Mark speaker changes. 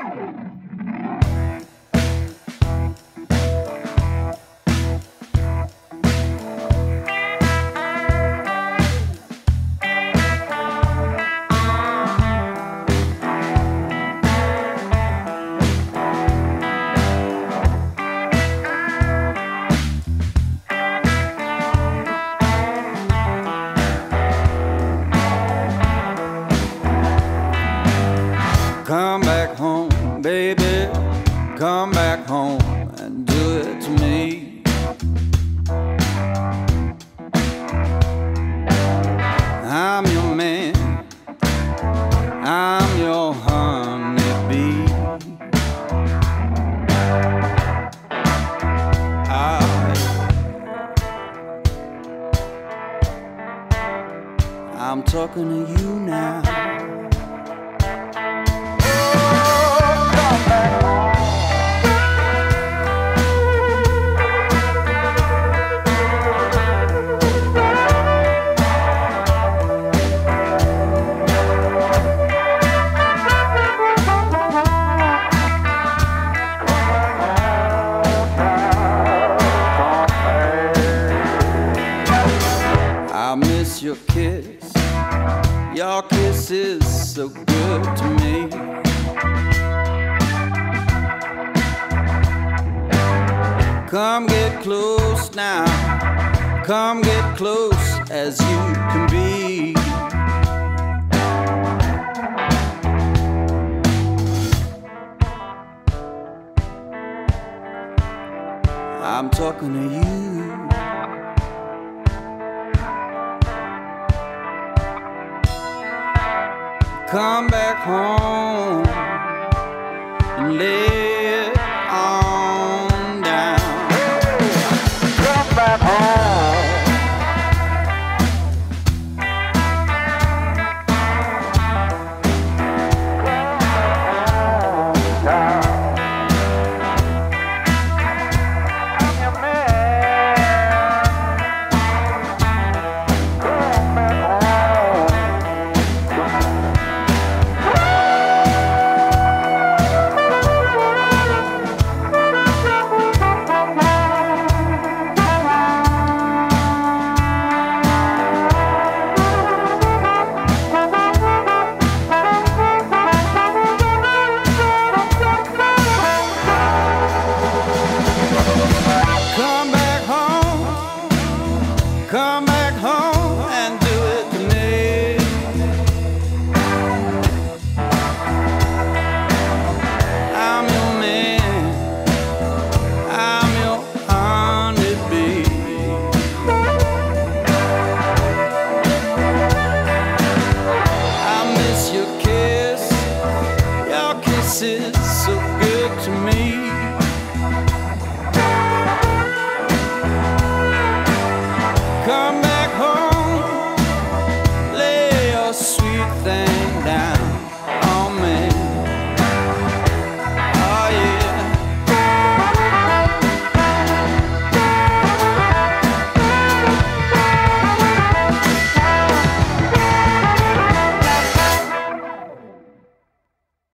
Speaker 1: Come back home, baby. Come back home and do it to me. I'm your man. I'm your honeybee. I, I'm talking to you now. Your kiss. Your kiss is so good to me. Come get close now. Come get close as you can be. I'm talking to you. Come back home and lay it on down. Come back home. to me. Come back home, lay your sweet thing down.